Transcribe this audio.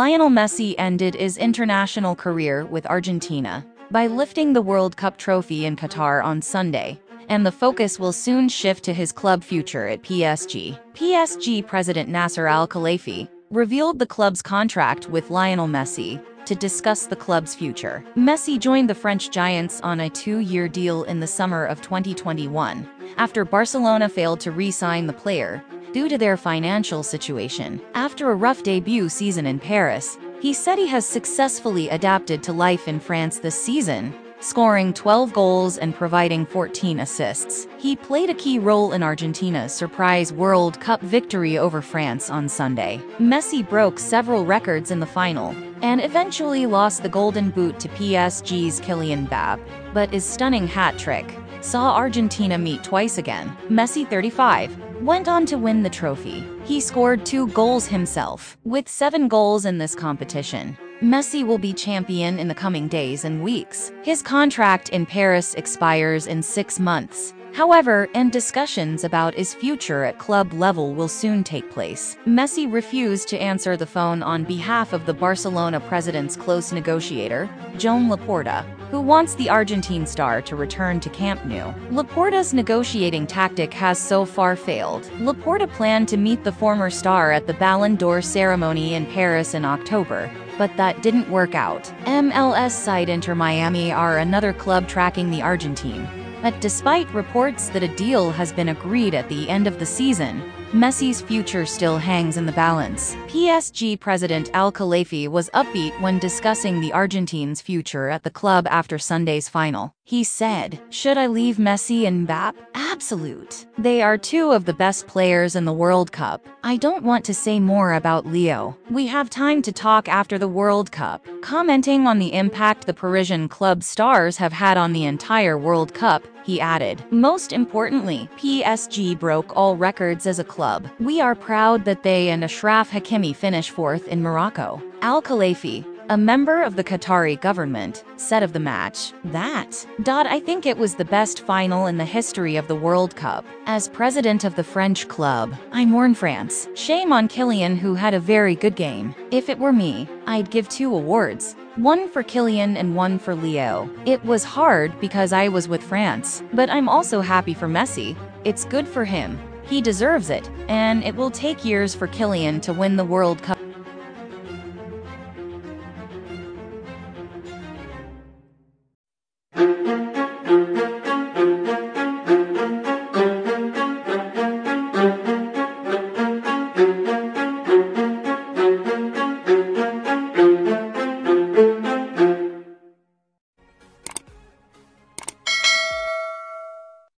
Lionel Messi ended his international career with Argentina by lifting the World Cup trophy in Qatar on Sunday, and the focus will soon shift to his club future at PSG. PSG president Nasser Al-Khelaifi revealed the club's contract with Lionel Messi to discuss the club's future. Messi joined the French Giants on a two-year deal in the summer of 2021, after Barcelona failed to re-sign the player due to their financial situation. After a rough debut season in Paris, he said he has successfully adapted to life in France this season, scoring 12 goals and providing 14 assists. He played a key role in Argentina's surprise World Cup victory over France on Sunday. Messi broke several records in the final and eventually lost the Golden Boot to PSG's Kylian Mbappe, but his stunning hat trick saw Argentina meet twice again. Messi 35 went on to win the trophy. He scored two goals himself. With seven goals in this competition, Messi will be champion in the coming days and weeks. His contract in Paris expires in six months, However, and discussions about his future at club level will soon take place. Messi refused to answer the phone on behalf of the Barcelona president's close negotiator, Joan Laporta, who wants the Argentine star to return to Camp Nou. Laporta's negotiating tactic has so far failed. Laporta planned to meet the former star at the Ballon d'Or ceremony in Paris in October, but that didn't work out. MLS side Inter Miami are another club tracking the Argentine. But despite reports that a deal has been agreed at the end of the season, Messi's future still hangs in the balance. PSG president Al-Khelaifi was upbeat when discussing the Argentine's future at the club after Sunday's final. He said, Should I leave Messi and Mbappe? Absolute. They are two of the best players in the World Cup. I don't want to say more about Leo. We have time to talk after the World Cup. Commenting on the impact the Parisian club stars have had on the entire World Cup, he added. Most importantly, PSG broke all records as a club. We are proud that they and Achraf Hakimi finish fourth in Morocco. Al-Khelaifi, a member of the Qatari government, said of the match, that, I think it was the best final in the history of the World Cup. As president of the French club, I mourn France. Shame on Kylian who had a very good game. If it were me, I'd give two awards, one for Kylian and one for Leo. It was hard because I was with France, but I'm also happy for Messi. It's good for him. He deserves it, and it will take years for Kylian to win the World Cup.